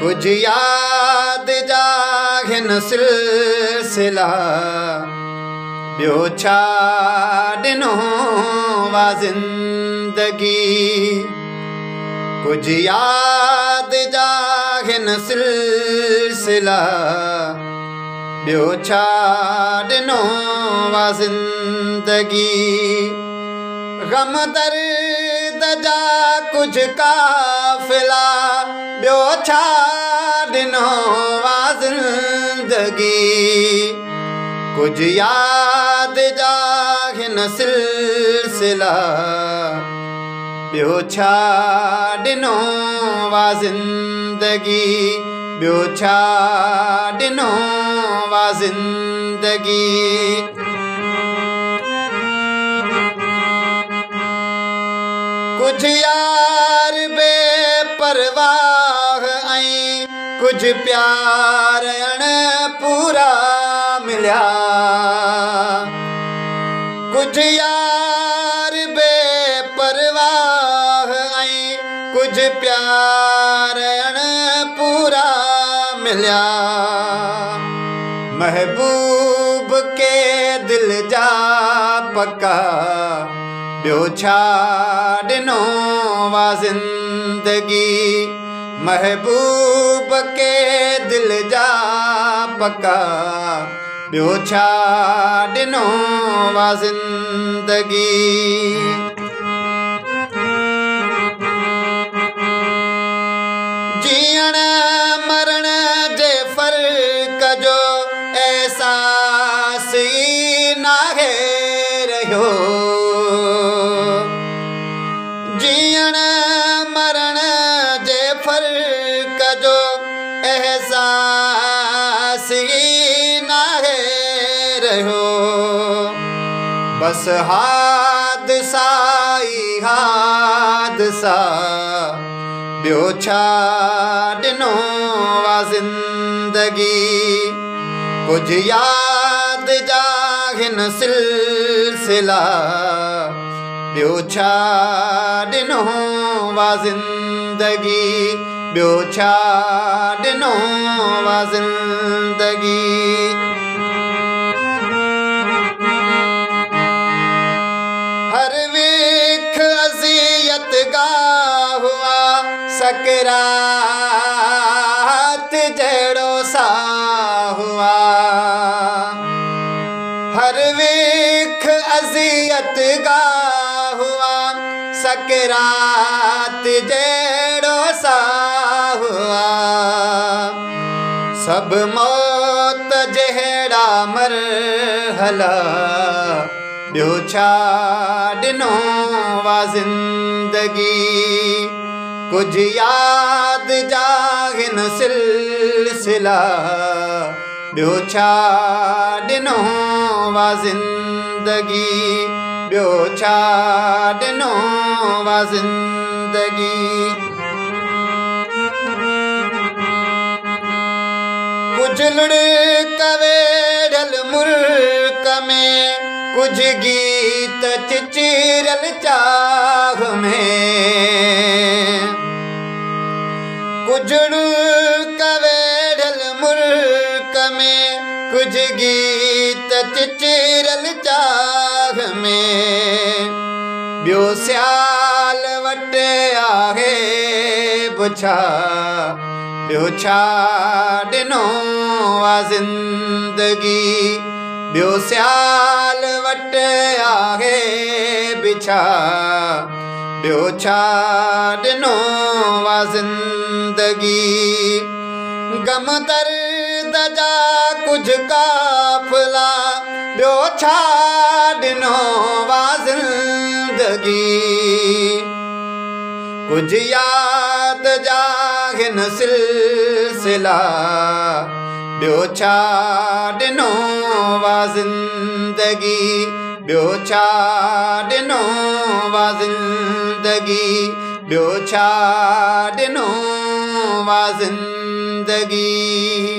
ڪجهه ياد جا هن سلسلا ٻيو ڇا ڏنو وا زندگي. ڪجهه ياد جا هن سلسلا ٻيو ڇا ڏنو وا زندگي گم درد جا ڪجهه ڪافلا ٻيو ڇا ڏنو زندگي. ڪجهه ياد جا هن سلسلا ٻيو ڇا ڏنو وا زندگي ٻيو ڇا ڏنو وا زندگي कुझु यार बेपरवाह ऐं कुछ प्यार पूरा मिलिया। कुछ यार बेपरवाह आई कुछ प्यार पूरा मिलिया। महबूब के दिल जा पका ٻيو ڇا ڏنو وا زندگي؟ محبوب ڪي دل جا پڪا. ٻيو ڇا ڏنو وا زندگي؟ مرڻ جي فرق جو احساس جي فرق جو احساس ئي ناهي رهيو بس حادثا ئي حادثا ٻيو ڇا ڏنو وا زندگي؟ ڪجهه ياد جا هن سلسلا ٻيو ڇا ڏنو زندگي ٻيو ڇا ڏنو زندگي؟ هر ويک اذيت گاهه هئا سڪرات جهڙو سا هئا. هر ويک اذيت هئا سڪرات جهڙو سا هئا. سڀ موت جهڙا مرحلا ٻيو ڇا ڏنو وا زندگي. ڪجهه ياد جا هن سلسلا ٻيو ڇا ڏنو وا زندگي ٻيو ڇا ڏنو وا زندگي. ڪجهه لڙڪ ويڙهل ملڪ ۾ ڪجهه گيت چچرل چاهه ۾. ڪجهه لڙڪ ويڙهل ملڪ ۾ ڪجهه گيت ٻيو سيال وٽ آهي ٻيو ڇا ڏنو ٻيو سيال وٽ آهي ٻيو ڇا ڏنو وا زندگي گم درد جا ڪجهه ڪافلا ٻيو ڇا ڏنو وا زندگي؟ ڪجهه ياد جا هن سلسلا ٻيو ڇا ڏنو وا زندگي؟ ٻيو ڇا ڏنو وا زندگي؟ ٻيو ڇا ڏنو وا ज़िंदगी